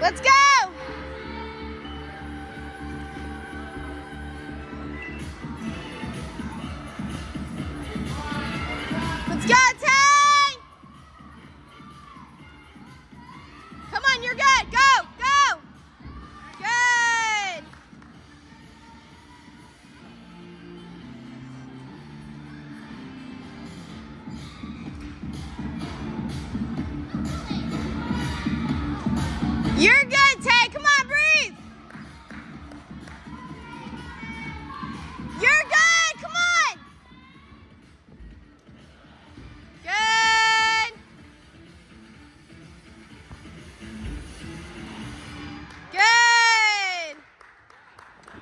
Let's go! Let's go,